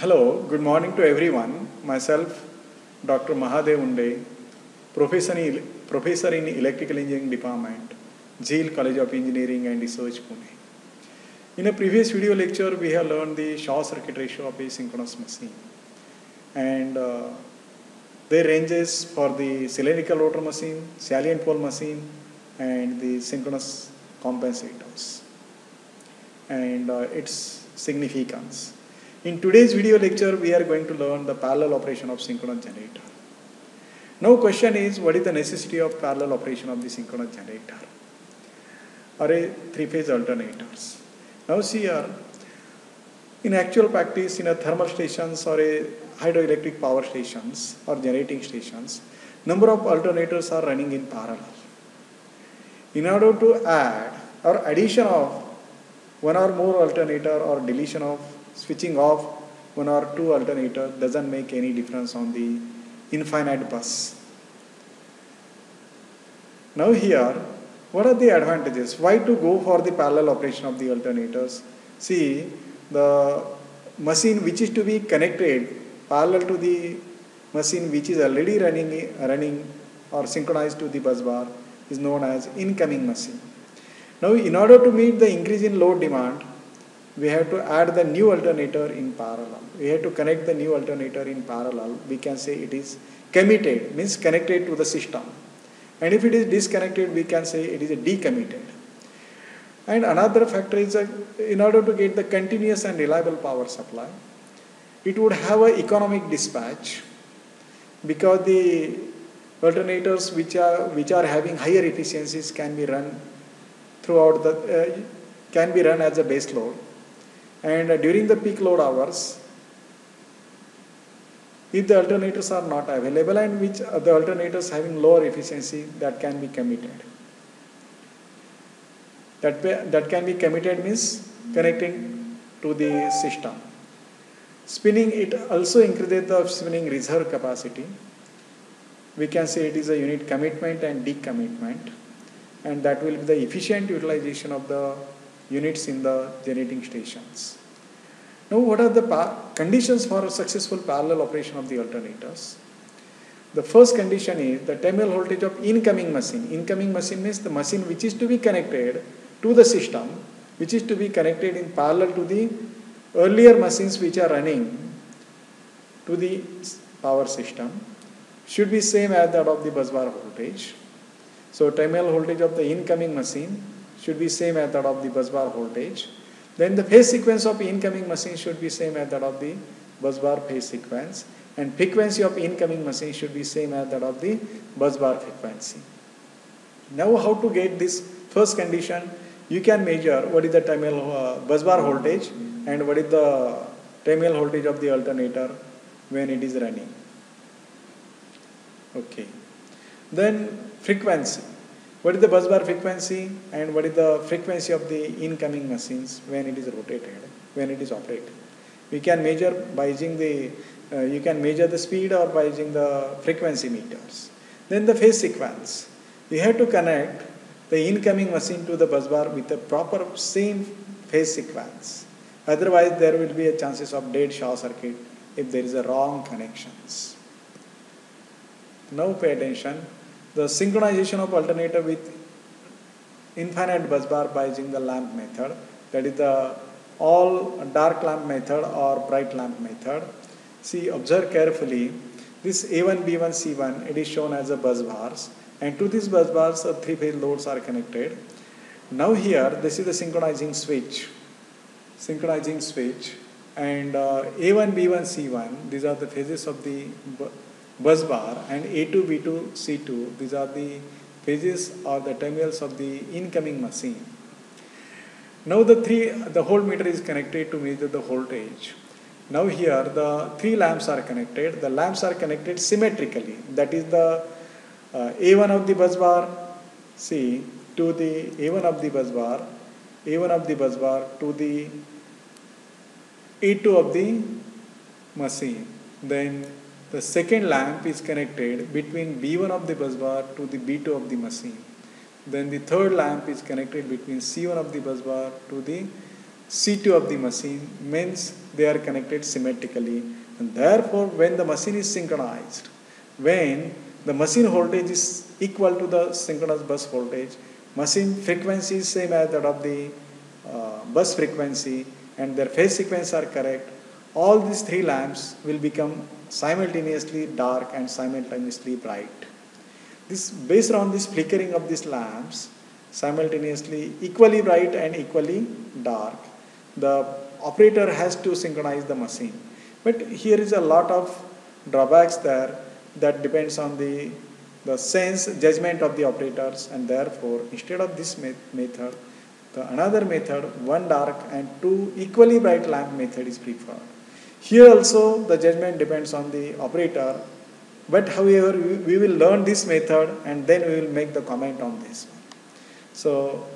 Hello, good morning to everyone. Myself, Dr. Mahadev Unde, professor in, Electrical Engineering Department, Jeel College of Engineering and Research, Pune. In a previous video lecture, we have learned the short circuit ratio of a synchronous machine. And uh, ranges for the cylindrical rotor machine, salient pole machine, and the synchronous compensators. And uh, its significance. In today's video lecture, we are going to learn the parallel operation of synchronous generator. Now question is, what is the necessity of parallel operation of the synchronous generator? Or a three-phase alternators. Now see here, in actual practice, in a thermal stations or a hydroelectric power stations or generating stations, number of alternators are running in parallel. In order to add or addition of one or more alternator or deletion of switching off one or two alternator doesn't make any difference on the infinite bus. Now here, what are the advantages? Why to go for the parallel operation of the alternators? See, the machine which is to be connected parallel to the machine which is already running, running or synchronized to the bus bar is known as incoming machine. Now, in order to meet the increase in load demand, we have to add the new alternator in parallel. We have to connect the new alternator in parallel. We can say it is committed, means connected to the system. And if it is disconnected, we can say it is decommitted. And another factor is that in order to get the continuous and reliable power supply, it would have an economic dispatch because the alternators which are which are having higher efficiencies can be run throughout the uh, can be run as a base load and uh, during the peak load hours if the alternators are not available and which uh, the alternators having lower efficiency that can be committed. That, that can be committed means connecting to the system. Spinning it also increases the spinning reserve capacity. We can say it is a unit commitment and decommitment and that will be the efficient utilization of the units in the generating stations. Now what are the conditions for a successful parallel operation of the alternators? The first condition is the terminal voltage of incoming machine. Incoming machine means the machine which is to be connected to the system, which is to be connected in parallel to the earlier machines which are running to the power system should be same as that of the busbar voltage. So terminal voltage of the incoming machine should be same as that of the busbar voltage. Then the phase sequence of incoming machine should be same as that of the busbar phase sequence and frequency of incoming machine should be same as that of the busbar frequency. Now how to get this first condition? You can measure what is the terminal uh, busbar voltage and what is the terminal voltage of the alternator when it is running. Okay. Then frequency. What is the busbar frequency and what is the frequency of the incoming machines when it is rotated, when it is operating. We can measure by using the, uh, you can measure the speed or by using the frequency meters. Then the phase sequence. You have to connect the incoming machine to the busbar with the proper same phase sequence. Otherwise, there will be a chances of dead short circuit if there is a wrong connections. Now pay attention the synchronization of alternator with infinite busbar by using the lamp method that is the all dark lamp method or bright lamp method. See observe carefully this a1 b1 c1 it is shown as a bus bars and to these bus bars uh, three phase loads are connected. Now here this is the synchronizing switch synchronizing switch and uh, a1 b1 c1 these are the phases of the bus bar and A2, B2, C2, these are the phases or the terminals of the incoming machine. Now the three, the voltmeter is connected to measure the voltage. Now here the three lamps are connected. The lamps are connected symmetrically. That is the uh, A1 of the bus bar, see, to the A1 of the bus bar, A1 of the bus bar to the A2 of the machine. Then the second lamp is connected between B1 of the bus bar to the B2 of the machine. Then the third lamp is connected between C1 of the bus bar to the C2 of the machine means they are connected symmetrically and therefore when the machine is synchronized, when the machine voltage is equal to the synchronous bus voltage, machine frequency is same as that of the uh, bus frequency and their phase sequence are correct, all these three lamps will become simultaneously dark and simultaneously bright. This based on this flickering of these lamps, simultaneously equally bright and equally dark, the operator has to synchronize the machine. But here is a lot of drawbacks there that depends on the the sense judgment of the operators and therefore instead of this method the another method one dark and two equally bright lamp method is preferred here also the judgment depends on the operator but however we will learn this method and then we will make the comment on this so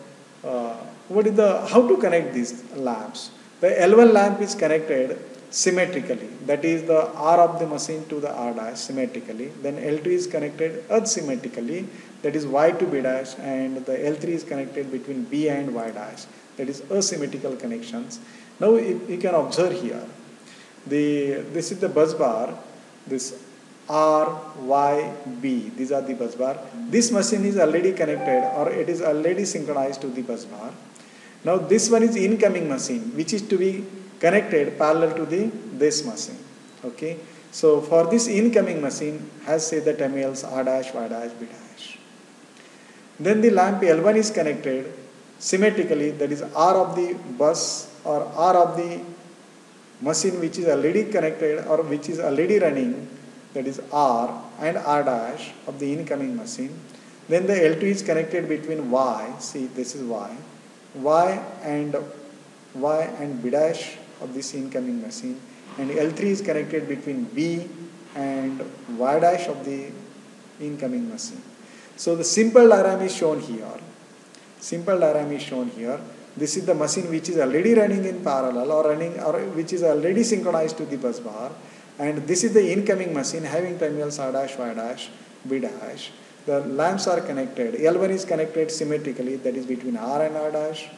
uh, what is the how to connect these lamps the L1 lamp is connected symmetrically. That is the R of the machine to the R dash symmetrically. Then L2 is connected asymmetrically. That is Y to B dash and the L3 is connected between B and Y dash. That is asymmetrical connections. Now you can observe here. The, this is the bus bar. This R, Y, B. These are the bus bar. This machine is already connected or it is already synchronized to the bus bar. Now this one is incoming machine which is to be connected parallel to the this machine. Okay. So for this incoming machine has say the terminals R dash, Y dash, B dash. Then the lamp L1 is connected symmetrically that is R of the bus or R of the machine which is already connected or which is already running that is R and R dash of the incoming machine. Then the L2 is connected between Y, see this is Y, Y and Y and B dash of this incoming machine and L3 is connected between B and Y dash of the incoming machine. So the simple diagram is shown here. Simple diagram is shown here. This is the machine which is already running in parallel or running or which is already synchronized to the bus bar. And this is the incoming machine having terminals R dash, Y dash, B dash. The lamps are connected. L1 is connected symmetrically that is between R and R dash.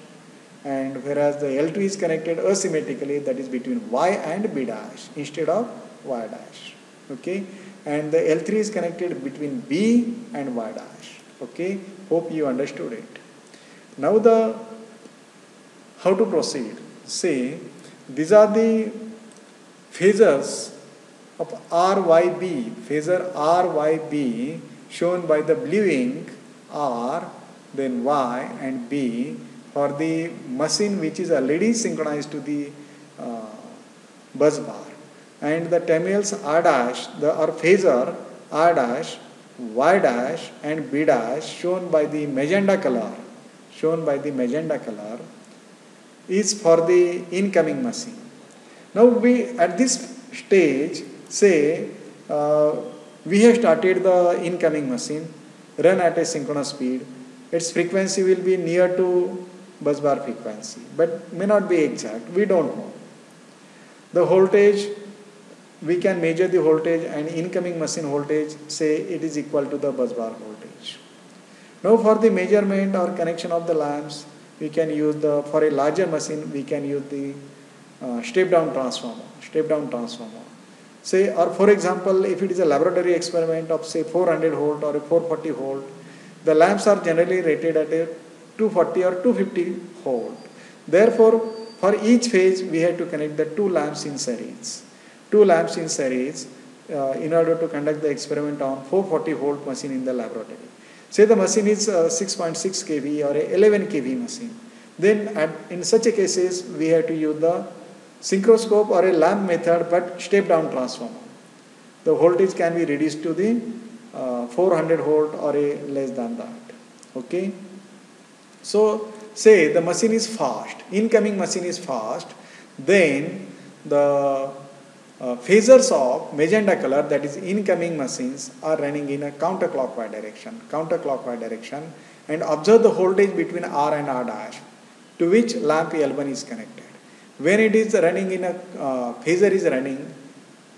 And whereas the L2 is connected asymmetrically that is between Y and B dash instead of Y dash. Okay? And the L3 is connected between B and Y dash. Okay? Hope you understood it. Now the how to proceed? Say these are the phasors of RYB phasor RYB shown by the blue ink R then Y and B for the machine which is already synchronized to the uh, bus bar. And the terminals R dash the or phasor R dash Y dash and B dash shown by the magenta color shown by the magenta color is for the incoming machine. Now we at this stage say uh, we have started the incoming machine run at a synchronous speed its frequency will be near to bus bar frequency, but may not be exact. We don't know. The voltage, we can measure the voltage and incoming machine voltage, say it is equal to the bus bar voltage. Now for the measurement or connection of the lamps, we can use the, for a larger machine, we can use the uh, step down transformer, step down transformer. Say, or for example, if it is a laboratory experiment of say 400 volt or a 440 volt, the lamps are generally rated at a 240 or 250 volt. Therefore, for each phase we have to connect the two lamps in series. Two lamps in series uh, in order to conduct the experiment on 440 volt machine in the laboratory. Say the machine is uh, 6.6 kV or a 11 kV machine. Then at, in such a cases we have to use the synchroscope or a lamp method but step down transformer. The voltage can be reduced to the uh, 400 volt or a less than that. Okay. So say the machine is fast, incoming machine is fast, then the uh, phasors of magenta color that is incoming machines are running in a counterclockwise direction, counterclockwise direction and observe the voltage between R and R dash to which lamp L1 is connected. When it is running in a uh, phasor is running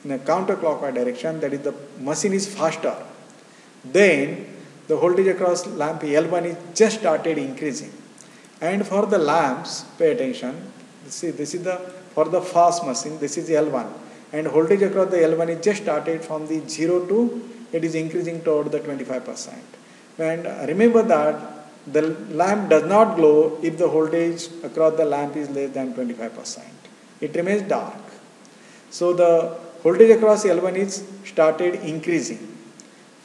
in a counterclockwise direction that is the machine is faster then the voltage across lamp L1 is just started increasing. And for the lamps, pay attention, See, this is the for the fast machine, this is L1. And voltage across the L1 is just started from the 0 to, it is increasing toward the 25%. And remember that the lamp does not glow if the voltage across the lamp is less than 25%. It remains dark. So the voltage across L1 is started increasing.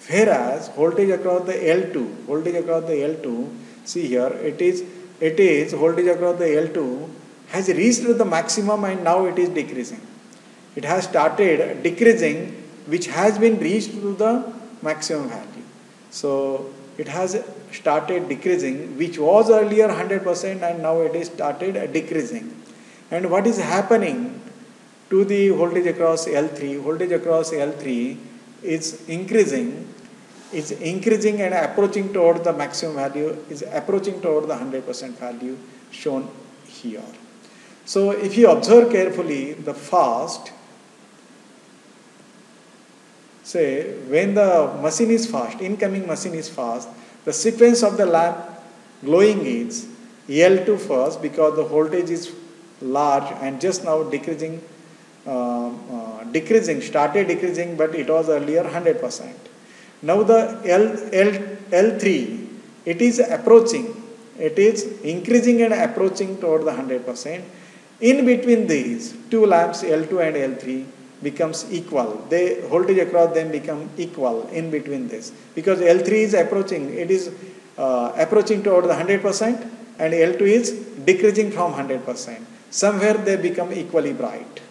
Whereas voltage across the L2, voltage across the L2, see here, it is it is voltage across the L2 has reached the maximum and now it is decreasing. It has started decreasing which has been reached to the maximum value. So it has started decreasing which was earlier 100% and now it is started decreasing. And what is happening to the voltage across L3? Voltage across L3 is increasing is increasing and approaching toward the maximum value is approaching toward the 100% value shown here. So if you observe carefully the fast, say when the machine is fast, incoming machine is fast, the sequence of the lamp glowing is L2 first because the voltage is large and just now decreasing, uh, uh, decreasing, started decreasing but it was earlier 100%. Now the L, L, L3, it is approaching, it is increasing and approaching toward the 100%. In between these two lamps L2 and L3 becomes equal. The voltage across them become equal in between this because L3 is approaching, it is uh, approaching toward the 100% and L2 is decreasing from 100%. Somewhere they become equally bright.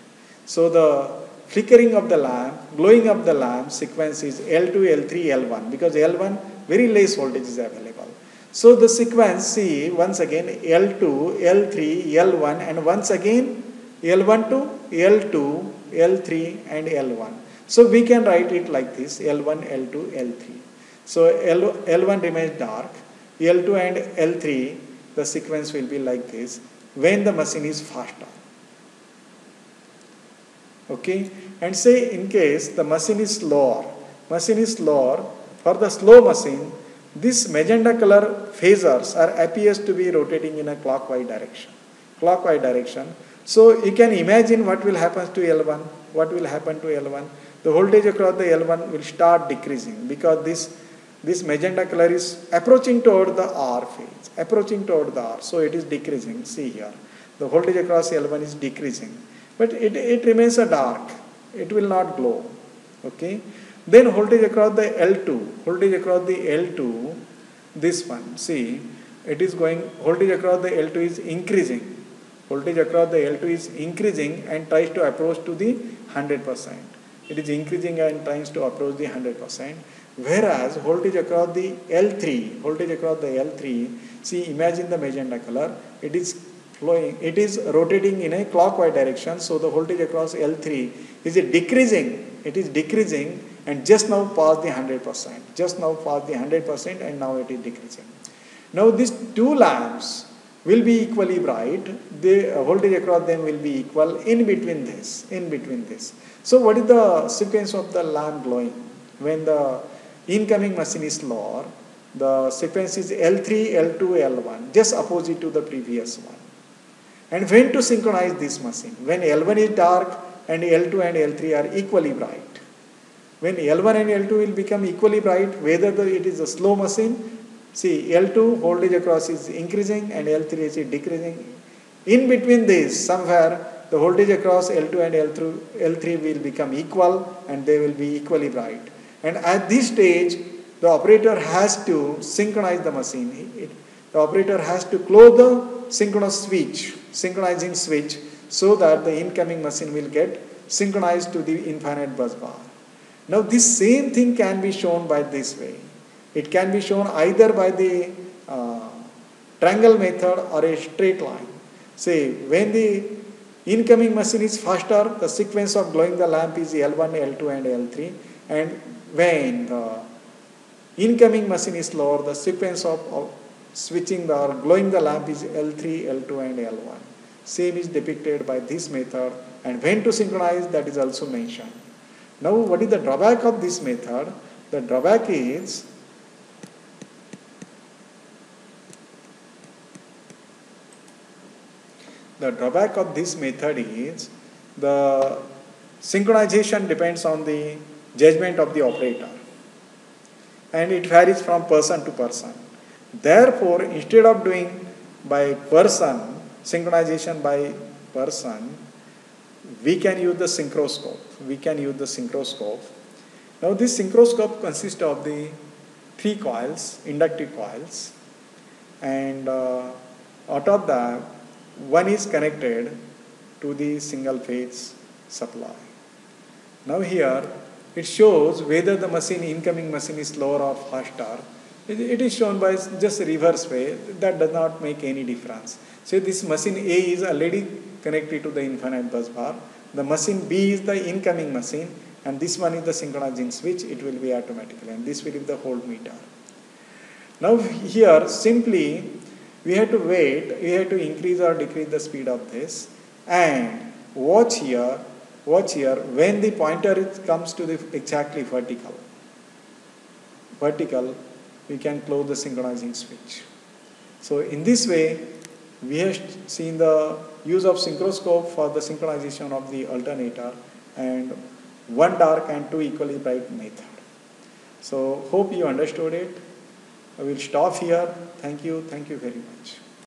So the flickering of the lamp, glowing of the lamp sequence is L2, L3, L1 because L1 very less voltage is available. So the sequence see once again L2, L3, L1 and once again L1 to L2, L3 and L1. So we can write it like this L1, L2, L3. So L, L1 remains dark, L2 and L3 the sequence will be like this when the machine is faster. Okay? And say in case the machine is slower machine is slower for the slow machine this magenta color phasors are appears to be rotating in a clockwise direction. Clockwise direction so you can imagine what will happen to L1 what will happen to L1 the voltage across the L1 will start decreasing because this this magenta color is approaching toward the R phase approaching toward the R. So it is decreasing. See here the voltage across L1 is decreasing but it, it remains a dark. It will not glow okay? Then voltage across the L2 voltage across the L2 this one see it is going voltage across the L2 is increasing voltage across the L2 is increasing and tries to approach to the 100% it is increasing and tries to approach the 100% whereas voltage across the L3 voltage across the L3 see imagine the magenta color it is flowing, it is rotating in a clockwise direction. So the voltage across L3 is decreasing. It is decreasing and just now passed the 100%. Just now passed the 100% and now it is decreasing. Now these two lamps will be equally bright. The voltage uh, across them will be equal in between this. In between this. So what is the sequence of the lamp glowing? When the incoming machine is lower, the sequence is L3, L2, L1, just opposite to the previous one. And when to synchronize this machine? When L1 is dark and L2 and L3 are equally bright. When L1 and L2 will become equally bright, whether it is a slow machine, see L2 voltage across is increasing and L3 is decreasing. In between these, somewhere the voltage across L2 and L3, L3 will become equal and they will be equally bright. And at this stage, the operator has to synchronize the machine. It, the operator has to close the synchronous switch synchronizing switch so that the incoming machine will get synchronized to the infinite bus bar. Now this same thing can be shown by this way. It can be shown either by the uh, triangle method or a straight line. Say when the incoming machine is faster, the sequence of glowing the lamp is L1, L2 and L3 and when the incoming machine is slower, the sequence of, of switching the, or glowing the lamp is L3, L2 and L1. Same is depicted by this method and when to synchronize that is also mentioned. Now what is the drawback of this method? The drawback is the drawback of this method is the synchronization depends on the judgment of the operator and it varies from person to person. Therefore, instead of doing by person, synchronization by person, we can use the synchroscope. We can use the synchroscope. Now this synchroscope consists of the three coils, inductive coils, and uh, out of that, one is connected to the single phase supply. Now here, it shows whether the machine, incoming machine is slower or faster. It, it is shown by just reverse way. That does not make any difference. So this machine A is already connected to the infinite bus bar. The machine B is the incoming machine and this one is the synchronizing switch. It will be automatically and this will be the hold meter. Now here simply we have to wait, we have to increase or decrease the speed of this and watch here watch here, when the pointer comes to the exactly vertical, vertical, we can close the synchronizing switch. So in this way, we have seen the use of synchroscope for the synchronization of the alternator and one dark and two equally bright method. So hope you understood it. I will stop here. Thank you. Thank you very much.